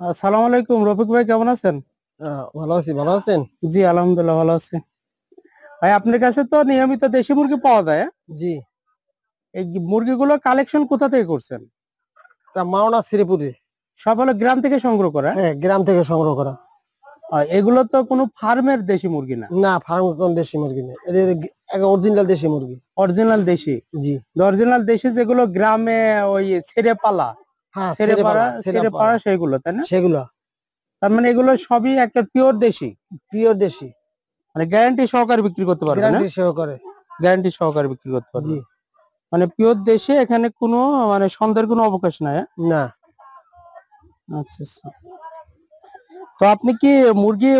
আসসালামু আলাইকুম রফিক ভাই কেমন আছেন? ভালো আছি ভালো আছেন? জি আলহামদুলিল্লাহ ভালো আছি। ভাই আপনার কাছে তো নিয়মিত দেশি মুরগি পাওয়া যায় হ্যাঁ? জি। এই মুরগিগুলো কালেকশন কোথা থেকে করছেন? তা মাওনা শ্রীপুরে। সব হলো গ্রাম থেকে সংগ্রহ করা হ্যাঁ? গ্রাম থেকে সংগ্রহ করা। এগুলো তো কোনো ফার্মের দেশি মুরগি না? না ফার্ম কোন দেশি মুরগি এদের অরিজিনাল দেশি মুরগি। অরিজিনাল দেশি? জি। অরিজিনাল দেশি যেগুলো গ্রামে ওই ছেড়ে পালা হ্যাঁ ছেড়ে ছেড়ে পাড়া ছেড়ে ছেড়ে পাড়া সেগুলো তাই না? সেগুলা। তার মানে এগুলো সবই একটা পিওর দেশি? পিওর দেশি। মানে গ্যারান্টি সহকারে বিক্রি করতে পারবে গ্যারান্টি সহকারে। গ্যারান্টি সহকারে বিক্রি করতে পারবে। মানে পিওর দেশে এখানে কোনো মানে সন্দেহের কোনো অবকাশ নাই হ্যাঁ? না। আচ্ছা আচ্ছা। তো আপনি কি মুরগি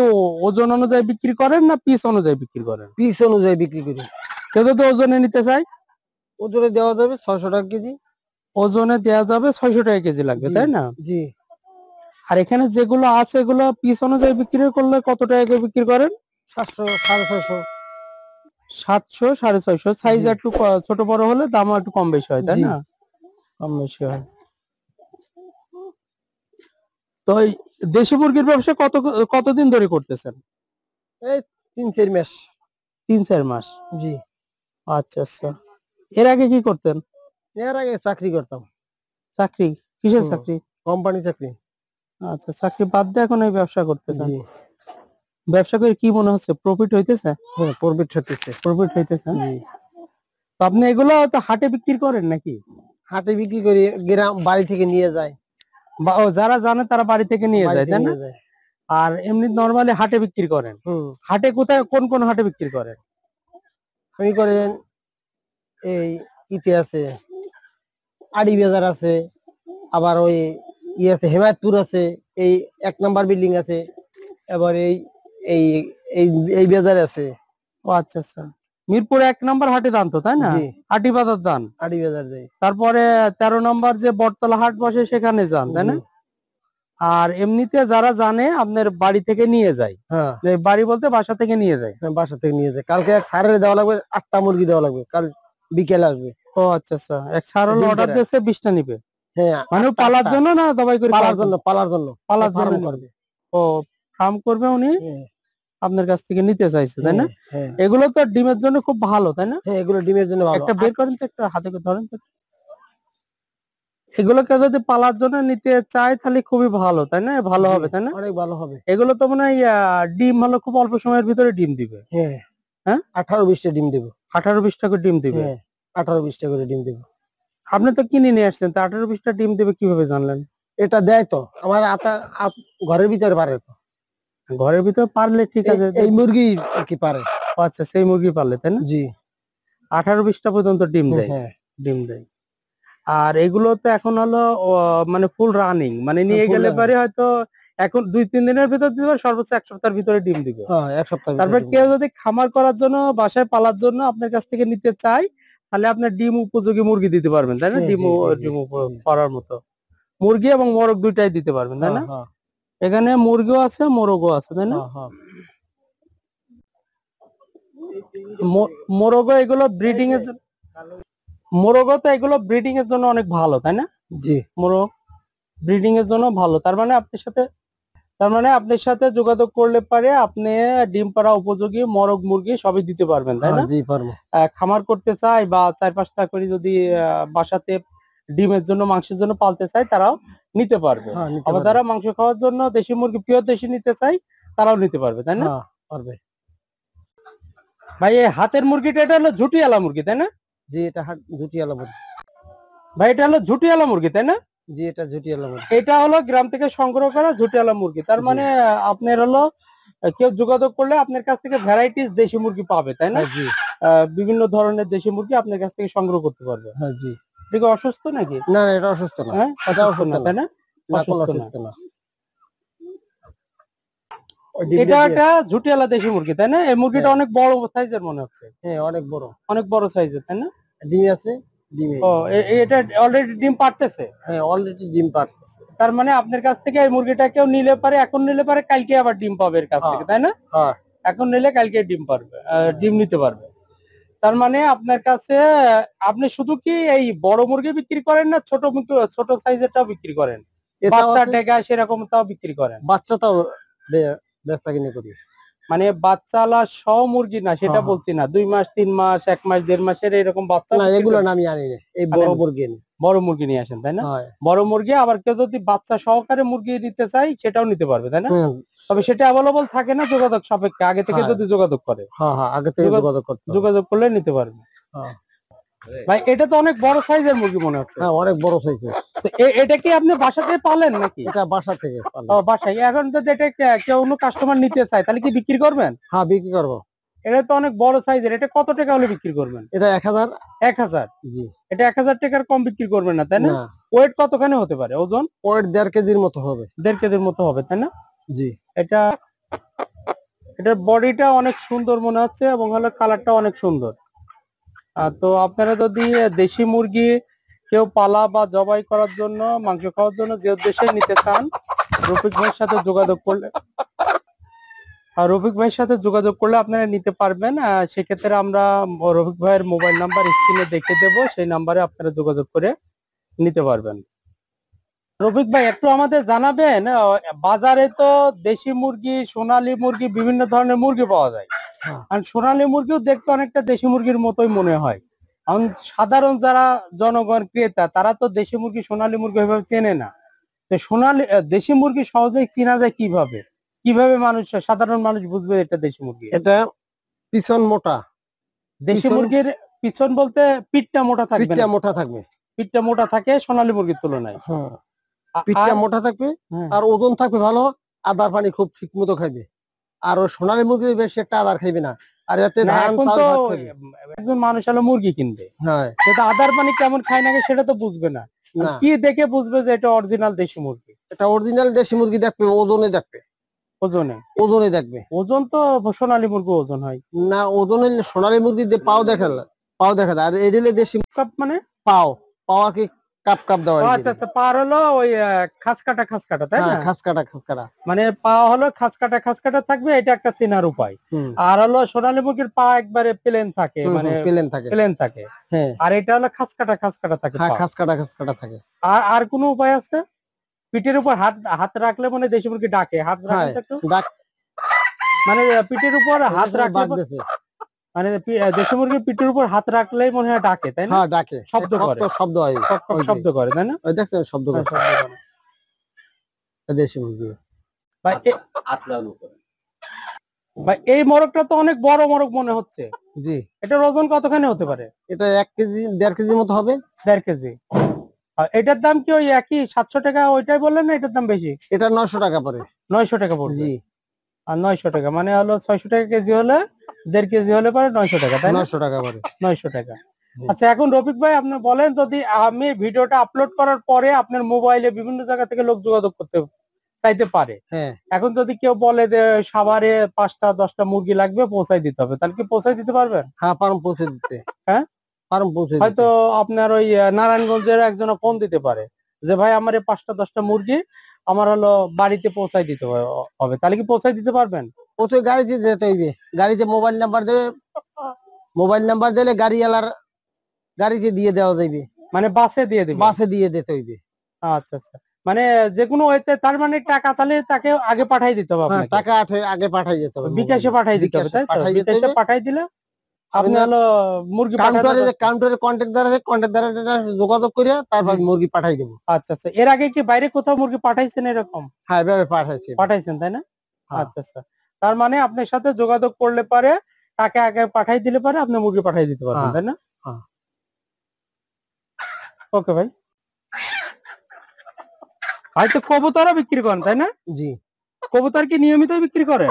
ওজন অনুযায়ী বিক্রি করেন না পিস অনুযায়ী বিক্রি করেন? পিস অনুযায়ী বিক্রি করি। কেউ যদি ওজনে নিতে চায়? ওজনে দেওয়া যাবে ছয়শো টাকা কেজি। ওজনে দেওয়া যাবে ছয়শো টাকা কেজি লাগবে তাই না? জি। আর এখানে যেগুলো আছে এগুলো পিস অনুযায়ী বিক্রি করলে কত টাকা করে বিক্রি করেন? সাতশো সাড়ে ছয়শো। সাতশো সাড়ে ছয়শো। সাইজ। একটু ছোট বড় হলে দাম একটু কম বেশি হয় তাই না? কম বেশি হয়। তো দেশি মুরগির ব্যবসা কত কতদিন ধরে করতেছেন? এই তিন চার মাস। তিন চার মাস? জি। আচ্ছা আচ্ছা। এর আগে কি করতেন? এর আগে চাকরি করতাম। চাকরি? কিসের চাকরি? কোম্পানি চাকরি। আচ্ছা চাকরি বাদ দিয়ে এখন এই ব্যবসা করতেছেন। ব্যবসা করে কি মনে হচ্ছে? প্রফিট হইতেছে? হ্যাঁ প্রফিট হতেছে প্রফিট হইতেছে? তো আপনি এগুলো তো হাটে বিক্রি করেন নাকি? হাটে বিক্রি করি গ্রাম বাড়ি থেকে নিয়ে যায়। বা ও যারা জানে তারা বাড়ি থেকে নিয়ে যায় তাই না? আর এমনি নরমালি হাটে বিক্রি করেন। হাটে কোথায় কোন কোন হাটে বিক্রি করেন? আমি করেন এই ইতে আছে আড়ি বাজার আছে আবার ওই ই আছে হেমায়তপুর আছে এই এক নাম্বার বিল্ডিং আছে এবার এই এই এই বাজার আছে। ও আচ্ছা আচ্ছা। মিরপুর এক নম্বর হাটে দান তো তাই না? হাটি বাজার দান। আড়ি বাজার যাই তারপরে তেরো নম্বর যে বটতলা হাট বসে সেখানে যান তাই না? আর এমনিতে যারা জানে আপনার বাড়ি থেকে নিয়ে যায়। হ্যাঁ। বাড়ি বলতে বাসা থেকে নিয়ে যায়। হ্যাঁ, বাসা থেকে নিয়ে যায়। কালকে এক সারের দেওয়া লাগবে আটটা মুরগি দেওয়া লাগবে কাল বিকেল আসবে। ও আচ্ছা আচ্ছা। এক সারল অর্ডার। দিয়েছে বিশটা নিবে। হ্যাঁ মানে পালার জন্য না দবাই করে পালার জন্য পালার জন্য। পালার জন্য। করবে। ও ফার্ম করবে উনি। হ্যাঁ, আপনার কাছ থেকে নিতে চাইছে তাই না? হ্যাঁ, হ্যাঁ। এগুলো তো ডিমের জন্য খুব ভালো তাই না? হ্যাঁ এগুলো ডিমের জন্য ভালো। একটা বের করেন তো একটা হাতে করে ধরেন তো। এগুলোকে যদি পালার জন্য নিতে চায় তাহলে খুবই ভালো তাই না? ভালো হবে তাই না? অনেক ভালো হবে। এগুলো তো মনে হয় ডিম হলো খুব অল্প সময়ের ভিতরে ডিম দিবে। হ্যাঁ। হ্যাঁ? আঠারো বিশটা ডিম দেবো। আঠারো বিশটা করে ডিম দিবে। আঠারো বিশটা করে ডিম দেবো। আপনি তো কিনে নিয়ে আসছেন তা আঠারো বিশটা ডিম দিবে কীভাবে জানলেন? এটা দেয় তো আমার আটা ঘরের ভিতরে পারে তো। ঘরের ভিতরে পারলে ঠিক আছে এই মুরগি কি পারে? আচ্ছা সেই মুরগি পারলে তাই না? জি। আঠারো বিশটা পর্যন্ত ডিম দেয়। হ্যাঁ ডিম দেয়। আর এগুলো তো এখন হলো মানে ফুল রানিং মানে নিয়ে গেলে। পরে হয়তো এখন দুই তিন দিনের ভিতর দিবে সর্বোচ্চ এক সপ্তাহের ভিতরে ডিম দিবে। হ্যাঁ এক সপ্তাহ তারপর কেউ যদি খামার করার জন্য বাসায় পালার জন্য আপনার কাছ থেকে নিতে চায় তাহলে আপনার ডিম উপযোগী মুরগি দিতে পারবেন তাই না? ডিম ডিম করার মতো। মুরগি এবং মোরগ দুইটাই দিতে পারবেন তাই না? এখানে মুরগিও আছে মোরগও আছে তাই না? হ্যাঁ, মো- মোরগও এগুলো ব্রিডিং এর জন্য মোরগও তো এগুলো ব্রিডিং এর জন্য অনেক ভালো তাই না? জি। মোরগ ব্রিডিং এর জন্য ভালো। তার মানে আপনার সাথে তার মানে আপনার সাথে যোগাযোগ করলে পারে আপনি ডিম পাড়া উপযোগী মরগ মুরগি সবই দিতে পারবেন তাই না? হ্যাঁ, জি পারব। খামার করতে চায় বা চার পাঁচটা করে যদি বাসাতে ডিমের জন্য মাংসের জন্য পালতে চায় তারাও নিতে পারবে। হ্যাঁ আবার। যারা মাংস খাওয়ার জন্য দেশি মুরগি পিওর দেশি নিতে চায় তারাও নিতে পারবে তাই না? হ্যাঁ পারবে। ভাই এই হাতের মুরগিটা এটা হলো ঝুটিয়ালা মুরগি তাই না? জি এটা ঝুটিয়ালা মুরগি। ভাই এটা হলো ঝুটিয়ালা মুরগি তাই না? জি এটা ঝুটিয়ালা মুরগি। এটা হলো গ্রাম থেকে সংগ্রহ করা ঝুটিয়ালা মুরগি। তার মানে আপনার হলো কেউ যোগাযোগ করলে আপনার কাছ থেকে ভ্যারাইটিস দেশি মুরগি পাবে তাই না? হ্যাঁ জি। বিভিন্ন ধরনের দেশি মুরগি আপনার কাছ থেকে সংগ্রহ করতে পারবে। হ্যাঁ জি। এটা অসুস্থ নাকি? না এটা অসুস্থ না। হ্যাঁ এটা অসুস্থ না। তাই না। অসুস্থ না। এটা একটা ঝুটিয়ালা দেশি মুরগি তাই না? এই মুরগিটা হ্যাঁ। অনেক বড় সাইজের মনে হচ্ছে। হ্যাঁ অনেক বড়। অনেক বড় সাইজের তাই না? ডিম আছে। ও এটা অলরেডি ডিম পারতেছে হ্যাঁ অলরেডি ডিম পারতেছে তার মানে আপনার কাছ থেকে এই মুরগিটা কেউ নিলে পারে এখন নিলে পারে কালকে আবার ডিম পাবে এর কাছ হ্যাঁ। থেকে তাই না? হ্যাঁ। এখন নিলে কালকে ডিম পারবে ডিম নিতে পারবে। তার মানে আপনার কাছে আপনি শুধু কি এই বড় মুরগি বিক্রি করেন না ছোট ছোট সাইজেরটাও বিক্রি করেন? বাচ্চা ডেগা সেরকম তাও বিক্রি করেন? বাচ্চাটাও বে- বেচা কিনে করি। মানে বাচ্চালা সব মুরগি না সেটা হ্যাঁ, হ্যাঁ। বলছি না দুই মাস তিন মাস এক মাস দেড় মাসের এরকম বাচ্চা না এগুলো? আমি আনি না এই বড় মুরগি। বড় মুরগি নিয়ে আসেন তাই না বড় মুরগি আবার কেউ যদি বাচ্চা সহকারে মুরগি নিতে চাই সেটাও নিতে পারবে তাই না তবে সেটা অ্যাভেলেবল থাকে না যোগাযোগ সাপেক্ষে আগে থেকে। যদি যোগাযোগ করে হ্যাঁ হ্যাঁ আগে থেকে যোগাযোগ- যোগাযোগ করতে যোগাযোগ করলে নিতে পারবে। ভাই এটা তো অনেক বড় সাইজের মুরগি মনে হচ্ছে। হ্যাঁ অনেক বড় সাইজের। এটা কি আপনি বাসাতে পালেন নাকি? এটা বাসা থেকে বাসায়। এখন যদি এটা কেউ অন্য কাস্টমার নিতে চায় তাহলে কি বিক্রি করবেন? হ্যাঁ বিক্রি করব। এটা তো অনেক বড় সাইজের। এটা কত টাকা হলে বিক্রি করবেন? এটা এক হাজার। এক হাজার? জি। এটা এক হাজার টাকার কম বিক্রি করবেন না তাই না? ওয়েট কতখানি হতে পারে? ওজন? ওয়েট দেড় কেজির মতো হবে। দেড় কেজির মতো হবে তাই না? জি। এটা এটার বডিটা অনেক সুন্দর মনে হচ্ছে এবং হলো কালারটা অনেক সুন্দর। তো আপনারা যদি দেশি মুরগি কেউ পালা বা জবাই করার জন্য, মাংস খাওয়ার জন্য যে উদ্দেশ্যে নিতে চান, রফিক ভাইয়ের সাথে যোগাযোগ করলে আর রফিক ভাইয়ের সাথে যোগাযোগ করলে আপনারা নিতে পারবেন। সেক্ষেত্রে আমরা রফিক ভাইয়ের মোবাইল নাম্বার স্ক্রিনে দেখে দেবো, সেই নাম্বারে আপনারা যোগাযোগ করে নিতে পারবেন। রফিক ভাই, একটু আমাদের জানাবেন বাজারে তো দেশি মুরগি, সোনালী মুরগি, বিভিন্ন ধরনের মুরগি পাওয়া যায়। হ্যাঁ। আর সোনালী মুরগিও দেখতে অনেকটা দেশি মুরগির মতোই মনে হয়। কারণ সাধারণ যারা জনগণ ক্রেতা তারা তো দেশি মুরগি সোনালী মুরগি এভাবে চেনে না। তো সোনালী দেশি মুরগি সহজেই চেনা যায় কীভাবে? কীভাবে মানুষ সাধারণ মানুষ বুঝবে এটা দেশি মুরগি? এটা পিছন মোটা। দেশি মুরগির পিছন বলতে পিঠটা মোটা থাকবে পিঠটা মোটা থাকবে। পিঠটা মোটা থাকে সোনালী মুরগির তুলনায়। হ্যাঁ। পিঠটা মোটা থাকবে হ্যাঁ। আর ওজন থাকবে ভালো আদার পানি খুব ঠিক মতো খাইবে। আর সোনালী মুরগি বেশি একটা আদার খাইবে না। আর এতে ধান। একজন মানুষ হলো মুরগি কিনবে। হ্যাঁ। সেটা আদার পানি কেমন খায় নাকি সেটা তো বুঝবে না। কি দেখে বুঝবে যে এটা অরিজিনাল দেশি মুরগি? এটা অরিজিনাল দেশি মুরগি দেখবে ওজনে দেখবে। ওজনে? ওজনে দেখবে। ওজন তো সোনালী মুরগি ওজন হয়। না ওজনে সোনালী মুরগি দিয়ে পাও দেখা পাও দেখা যায় আর এডিলে দেশি কাপ মানে? পাও। পাওয়া কি কাপ কাপ দেওয়া আচ্ছা আচ্ছা পার হলো ওই খাস কাটা খাস কাটা তাই না হ্যাঁ খাস কাটা খাস কাটা মানে পা হলো খাস কাটা খাস কাটা থাকবে এটা একটা চেনার উপায়। আর হলো সোনালী মুরগির পা একবারে প্লেন থাকে মানে প্লেন থাকে। প্লেন থাকে। হ্যাঁ। আর এটা হলো খাস কাটা খাস কাটা থাকে হ্যাঁ খাস কাটা খাস কাটা থাকে। আর আর কোনো উপায় আছে? পিঠের উপর হাত হাত রাখলে মানে দেশি মুরগি ডাকে। হাত হ্যাঁ রাখলে একটু ডাক মানে পিঠের উপর হাত রাখলে। মানে দেশি মুরগির পিঠের উপর হাত রাখলেই মনে হয় ডাকে তাই না? হ্যাঁ ডাকে। শব্দ করে। শব্দ হয়। শব্দ করে তাই না? ওই দেখছেন শব্দ হ্যাঁ, করে। শব্দ করে। দেশি মুরগি। ভাই ভাই এই মোরগটা তো অনেক বড় মোরগ মনে হচ্ছে। জি। এটার ওজন কতখানি হতে পারে? এটা এক কেজি দেড় কেজির মতো হবে। দেড় কেজি। আর এটার দাম কি ওই একই সাতশো টাকা ওইটাই বললেন না এটার দাম বেশি? এটা নশো টাকা পরে নয়শো টাকা পড়বে। জি। আর নয়শো টাকা। মানে হলো ছয়শো টাকা কেজি হলে দেড় কেজি হলে পরে নয়শো টাকা তাই নয়শো টাকা পরে নয়শো টাকা। আচ্ছা এখন রফিক ভাই আপনি বলেন যদি আমি ভিডিওটা আপলোড করার পরে আপনার মোবাইলে বিভিন্ন জায়গা থেকে লোক যোগাযোগ করতে চাইতে পারে হ্যাঁ। এখন যদি কেউ বলে যে সাভারে পাঁচটা দশটা মুরগি লাগবে পৌঁছাই দিতে হবে। তাহলে কি পৌঁছাই দিতে পারবেন? হ্যাঁ পারম পৌঁছে দিতে। হ্যাঁ? পারম পৌঁছে হয়তো আপনার ওই নারায়ণগঞ্জের একজন ফোন দিতে পারে যে ভাই আমার এই পাঁচটা দশটা মুরগি আমার হলো বাড়িতে পৌঁছাই দিতে হবে। তাহলে কি পৌঁছাই দিতে পারবেন? ওতে গাড়িতে যেতে হইবে। গাড়িতে মোবাইল নাম্বার দেবে মোবাইল নাম্বার দিলে গাড়িওয়ালার গাড়িতে দিয়ে দেওয়া যাইবে। মানে বাসে দিয়ে দিবে? বাসে দিয়ে দিতে হইবে। আচ্ছা আচ্ছা। মানে যে কোনো ওয়েতে তার মানে টাকা তাহলে তাকে আগে পাঠাই দিতে হবে হ্যাঁ টাকা আগে পাঠাই যেতে হবে বিকাশে পাঠাই দিতে হবে তাই তো? দিতে বিকাশে পাঠাই দিলে আপনি হলো মুরগি কাউন্টারে যে কাউন্টারে আছে যোগাযোগ করে তারপর মুরগি পাঠাই দেবো। আচ্ছা আচ্ছা। এর আগে কি বাইরে কোথাও মুরগি পাঠাইছেন এরকম? হ্যাঁ এভাবে পাঠাইছি। পাঠাইছেন তাই না? হ্যাঁ। আচ্ছা আচ্ছা। তার মানে আপনার সাথে যোগাযোগ করলে পারে তাকে আগে পাঠাই দিলে পারে আপনি মুরগি পাঠাই দিতে পারবেন হ্যাঁ। তাই না? হ্যাঁ। ওকে ভাই। ভাই তো কবুতরও বিক্রি করেন তাই না? জি। কবুতর কি নিয়মিত বিক্রি করেন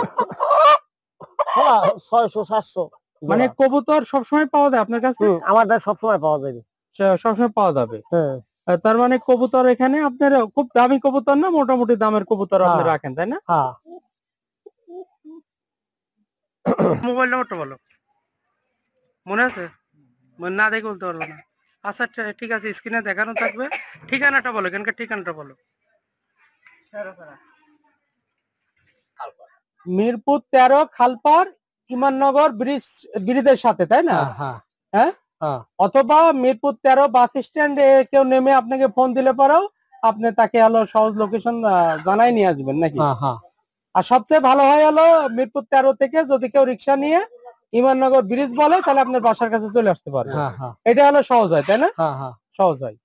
হ্যাঁ ছয়শো সাতশো। মানে কবুতর সবসময় পাওয়া যায় আপনার কাছে? আমার দ্বারা সবসময় পাওয়া যাবে সবসময় পাওয়া যাবে। হ্যাঁ তার মানে কবুতর এখানে আপনার খুব দামি কবুতর না? মোটামুটি দামের কবুতর আপনি হ্যাঁ। রাখেন তাই না? হ্যাঁ। মোবাইল নাম্বারটা বলো। মনে আছে? মনে না দেখে বলতে পারব না। আচ্ছা ঠিক আছে স্ক্রিনে দেখানো থাকবে। ঠিকানাটা বলো এখানকার ঠিকানাটা বলো। মিরপুর তেরো খালপার ইমাননগর ব্রিজ ব্রিজের সাথে তাই না? হ্যাঁ হ্যাঁ। অথবা মিরপুর তেরো বাস স্ট্যান্ডে কেউ নেমে আপনাকে ফোন দিলে পরেও আপনি তাকে হলো সহজ লোকেশন জানাই নিয়ে আসবেন নাকি? হ্যাঁ হ্যাঁ। আর সবচেয়ে ভালো হয় হলো মিরপুর তেরো থেকে যদি কেউ রিক্সা নিয়ে ইমাননগর ব্রিজ বলে তাহলে আপনার বাসার কাছে চলে আসতে পারবে। হ্যাঁ হ্যাঁ। এটা হলো সহজ হয় তাই না? হ্যাঁ হ্যাঁ। সহজ হয়।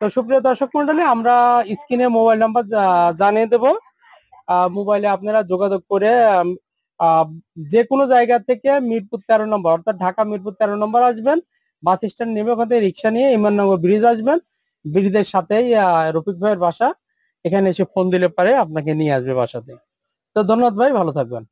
তো সুপ্রিয় দর্শক মন্ডলী আমরা স্ক্রিনে মোবাইল নাম্বার জানিয়ে দেব। মোবাইলে আপনারা যোগাযোগ করে যে কোনো জায়গা থেকে মিরপুর তেরো নম্বর অর্থাৎ ঢাকা মিরপুর তেরো নম্বর আসবেন বাস স্ট্যান্ড নেমে ওখান থেকে রিক্সা নিয়ে ইমাননগর ব্রিজ আসবেন ব্রিজের সাথেই আহ, রফিক ভাইয়ের বাসা এখানে এসে ফোন দিলে পারে আপনাকে নিয়ে আসবে বাসাতে। তো ধন্যবাদ ভাই ভালো থাকবেন।